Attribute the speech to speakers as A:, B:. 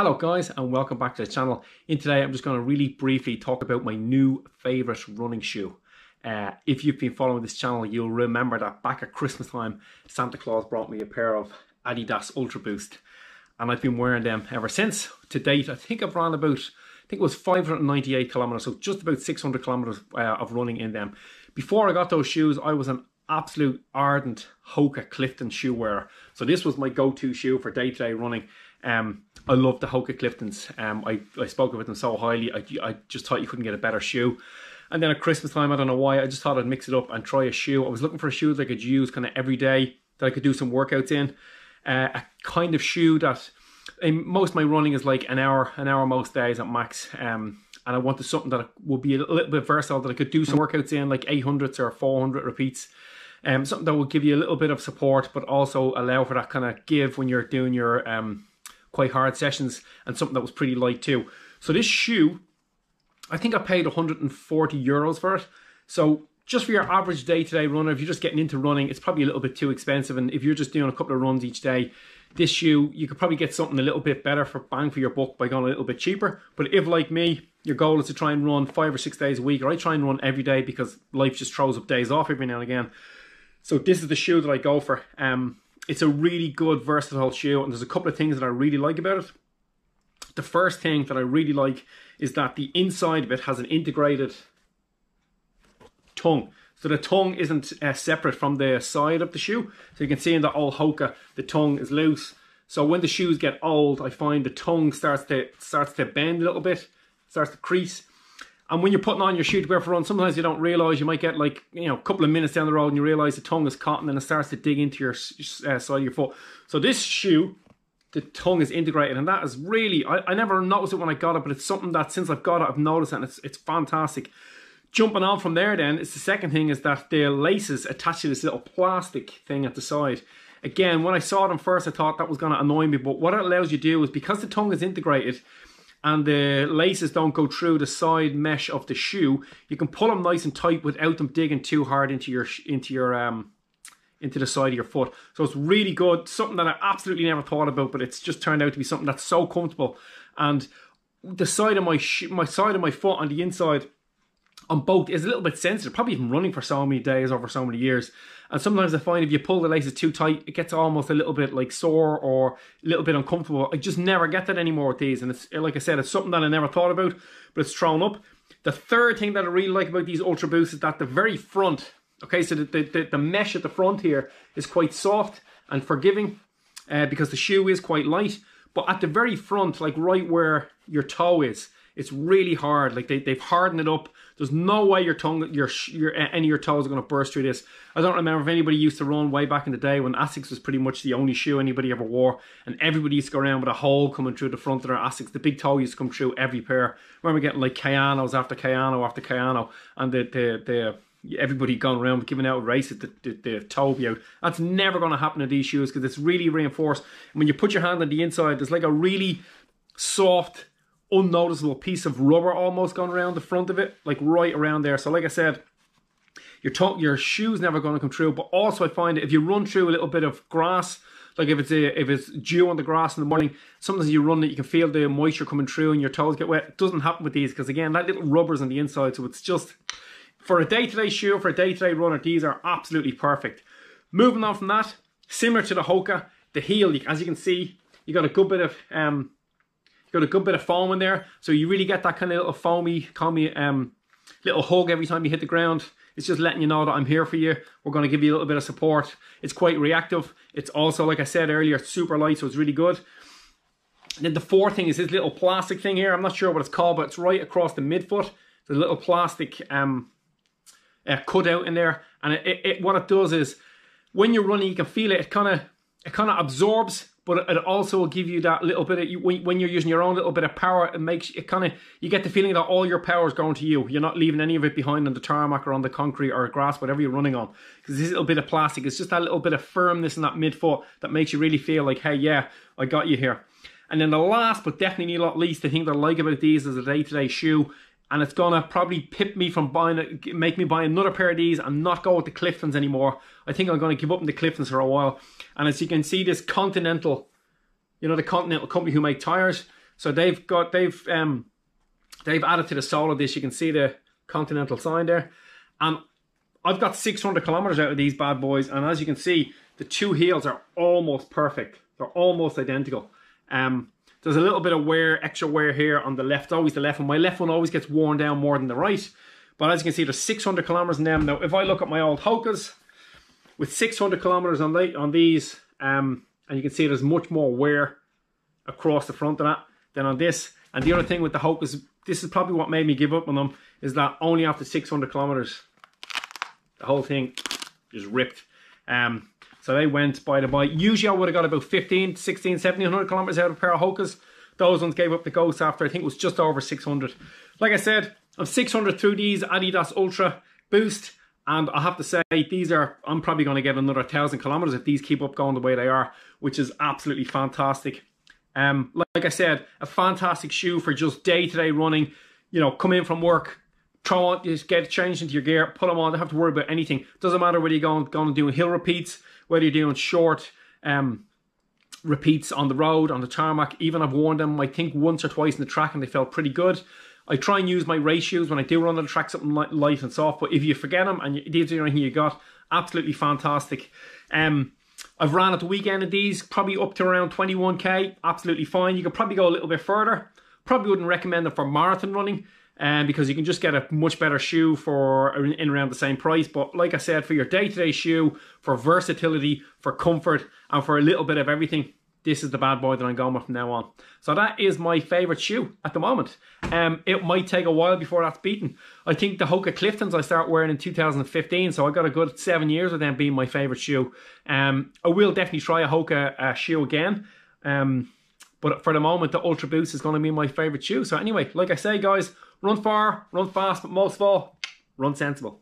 A: Hello guys and welcome back to the channel. In today I'm just going to really briefly talk about my new favourite running shoe. Uh, if you've been following this channel you'll remember that back at Christmas time Santa Claus brought me a pair of Adidas Ultra Boost and I've been wearing them ever since. To date I think I've run about, I think it was 598 kilometres so just about 600 kilometres uh, of running in them. Before I got those shoes I was an absolute ardent Hoka Clifton shoe wearer. So this was my go-to shoe for day-to-day -day running. Um, I love the Hoka Cliftons. Um, I, I spoke about them so highly. I, I just thought you couldn't get a better shoe. And then at Christmas time, I don't know why, I just thought I'd mix it up and try a shoe. I was looking for a shoe that I could use kind of every day, that I could do some workouts in. Uh, a kind of shoe that, in most my running is like an hour, an hour most days at max. Um, and I wanted something that would be a little bit versatile, that I could do some workouts in, like 800s or 400 repeats. Um, something that will give you a little bit of support, but also allow for that kind of give when you're doing your um, quite hard sessions and something that was pretty light too. So this shoe, I think I paid 140 euros for it. So just for your average day-to-day -day runner, if you're just getting into running, it's probably a little bit too expensive. And if you're just doing a couple of runs each day, this shoe, you could probably get something a little bit better for bang for your buck by going a little bit cheaper. But if like me, your goal is to try and run five or six days a week, or I try and run every day because life just throws up days off every now and again. So this is the shoe that I go for. Um, it's a really good versatile shoe and there's a couple of things that I really like about it. The first thing that I really like is that the inside of it has an integrated tongue. So the tongue isn't uh, separate from the side of the shoe. So you can see in the old Hoka, the tongue is loose. So when the shoes get old, I find the tongue starts to starts to bend a little bit, starts to crease. And when you're putting on your shoe to go for a run, sometimes you don't realize you might get like, you know, a couple of minutes down the road and you realize the tongue is caught and then it starts to dig into your uh, side of your foot. So this shoe, the tongue is integrated and that is really, I, I never noticed it when I got it, but it's something that since I've got it, I've noticed it and it's, it's fantastic. Jumping on from there then, it's the second thing is that the laces attach to this little plastic thing at the side. Again, when I saw them first, I thought that was going to annoy me, but what it allows you to do is because the tongue is integrated, and the laces don't go through the side mesh of the shoe, you can pull them nice and tight without them digging too hard into your into your um into the side of your foot. So it's really good. Something that I absolutely never thought about, but it's just turned out to be something that's so comfortable. And the side of my my side of my foot on the inside on both is a little bit sensitive, probably even running for so many days over so many years. And sometimes I find if you pull the laces too tight, it gets almost a little bit like sore or a little bit uncomfortable. I just never get that anymore with these. And it's like I said, it's something that I never thought about, but it's thrown up. The third thing that I really like about these Ultra Boosts is that the very front, okay, so the, the, the mesh at the front here is quite soft and forgiving uh, because the shoe is quite light. But at the very front, like right where your toe is, it's really hard. Like they, they've hardened it up. There's no way your tongue, your, your any of your toes are going to burst through this. I don't remember if anybody used to run way back in the day when Asics was pretty much the only shoe anybody ever wore, and everybody used to go around with a hole coming through the front of their Asics. The big toe used to come through every pair. Remember getting like Kayanos after Kayano after Kayano, and the the the everybody going around giving out races the, the, the toe out. That's never going to happen to these shoes because it's really reinforced. And when you put your hand on the inside, there's like a really soft unnoticeable piece of rubber almost going around the front of it, like right around there. So like I said, your tongue, your shoe's never going to come through. But also I find if you run through a little bit of grass, like if it's a, if it's dew on the grass in the morning, sometimes you run it, you can feel the moisture coming through and your toes get wet. It doesn't happen with these because again, that little rubber's on the inside. So it's just, for a day-to-day -day shoe, for a day-to-day -day runner, these are absolutely perfect. Moving on from that, similar to the Hoka, the heel, as you can see, you got a good bit of um, got a good bit of foam in there, so you really get that kind of little foamy, calmy, um, little hug every time you hit the ground. It's just letting you know that I'm here for you. We're going to give you a little bit of support. It's quite reactive. It's also, like I said earlier, super light, so it's really good. And then the fourth thing is this little plastic thing here. I'm not sure what it's called, but it's right across the midfoot. A little plastic um, uh, cutout in there. And it, it, it, what it does is, when you're running, you can feel it. It kind of it kind of absorbs but it also will give you that little bit of when you're using your own little bit of power it makes it kind of you get the feeling that all your power is going to you. You're not leaving any of it behind on the tarmac or on the concrete or grass whatever you're running on. Because this little bit of plastic it's just that little bit of firmness in that midfoot that makes you really feel like hey yeah i got you here. And then the last but definitely not least the thing that i like about these as a day-to-day -day shoe and it's gonna probably pip me from buying it, make me buy another pair of these and not go with the Cliftons anymore. I think I'm gonna give up on the Cliftons for a while. And as you can see, this Continental, you know, the Continental company who make tires. So they've got they've um they've added to the sole of this. You can see the Continental sign there, and I've got 600 kilometers out of these bad boys, and as you can see, the two heels are almost perfect. They're almost identical. Um, there's a little bit of wear, extra wear here on the left, always the left one. My left one always gets worn down more than the right. But as you can see, there's 600 kilometers in them. Now, if I look at my old Hokas, with 600 kilometers on, the, on these, um, and you can see there's much more wear across the front of that than on this. And the other thing with the Hokas, this is probably what made me give up on them, is that only after 600 kilometers, the whole thing is ripped. Um, so they went by the by. Usually I would have got about 15, 16, 1700 kilometers out of a pair of Hokas. Those ones gave up the ghost after, I think it was just over 600. Like I said, I'm 600 through these Adidas Ultra Boost. And I have to say, these are, I'm probably going to get another 1,000 kilometers if these keep up going the way they are, which is absolutely fantastic. Um, like I said, a fantastic shoe for just day-to-day -day running. You know, come in from work, throw on, just get changed into your gear, put them on, don't have to worry about anything. Doesn't matter whether you're going, going and doing hill repeats, whether you're doing short um, repeats on the road, on the tarmac. Even I've worn them, I think, once or twice in the track and they felt pretty good. I try and use my ratios when I do run on the track, something light and soft. But if you forget them and these are the only thing you got, absolutely fantastic. Um, I've ran at the weekend of these, probably up to around 21k, absolutely fine. You could probably go a little bit further. Probably wouldn't recommend them for marathon running um, because you can just get a much better shoe for in around the same price. But like I said, for your day-to-day shoe, for versatility, for comfort, and for a little bit of everything, this is the bad boy that I'm going with from now on. So that is my favourite shoe at the moment. Um, it might take a while before that's beaten. I think the Hoka Cliftons I start wearing in 2015, so I got a good seven years of them being my favourite shoe. Um, I will definitely try a Hoka uh, shoe again. Um, but for the moment, the Ultra Boost is going to be my favourite shoe. So anyway, like I say, guys, run far, run fast, but most of all, run sensible.